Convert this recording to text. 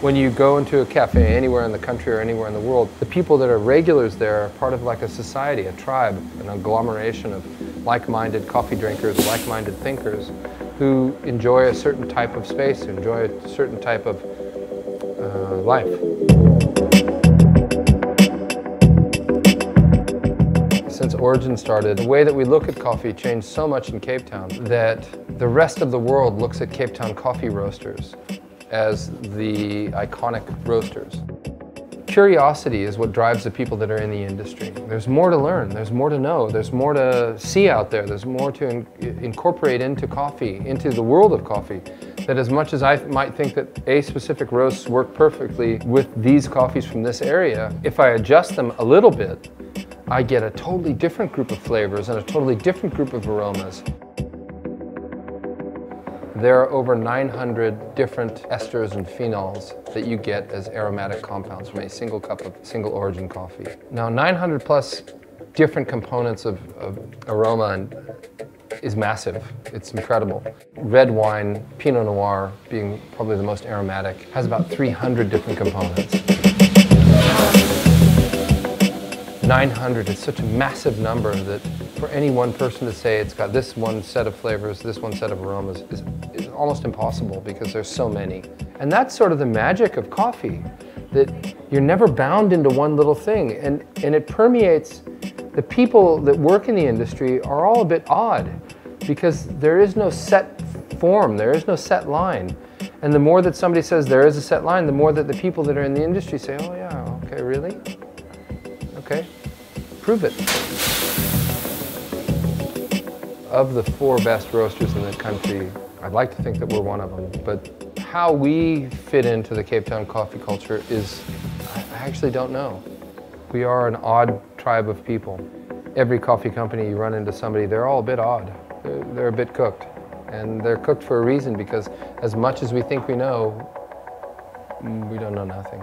When you go into a cafe anywhere in the country or anywhere in the world, the people that are regulars there are part of like a society, a tribe, an agglomeration of like-minded coffee drinkers, like-minded thinkers who enjoy a certain type of space, enjoy a certain type of uh, life. Since Origin started, the way that we look at coffee changed so much in Cape Town that the rest of the world looks at Cape Town coffee roasters as the iconic roasters. Curiosity is what drives the people that are in the industry. There's more to learn, there's more to know, there's more to see out there, there's more to in incorporate into coffee, into the world of coffee. That as much as I might think that a specific roasts work perfectly with these coffees from this area, if I adjust them a little bit, I get a totally different group of flavors and a totally different group of aromas. There are over 900 different esters and phenols that you get as aromatic compounds from a single cup of single origin coffee. Now 900 plus different components of, of aroma and is massive. It's incredible. Red wine, Pinot Noir being probably the most aromatic, has about 300 different components. 900 is such a massive number that for any one person to say it's got this one set of flavors, this one set of aromas is, is almost impossible because there's so many. And that's sort of the magic of coffee, that you're never bound into one little thing. And, and it permeates, the people that work in the industry are all a bit odd because there is no set form, there is no set line. And the more that somebody says there is a set line, the more that the people that are in the industry say, oh yeah, okay, really? Okay, prove it of the four best roasters in the country, I'd like to think that we're one of them, but how we fit into the Cape Town coffee culture is, I actually don't know. We are an odd tribe of people. Every coffee company you run into somebody, they're all a bit odd. They're, they're a bit cooked. And they're cooked for a reason because as much as we think we know, we don't know nothing.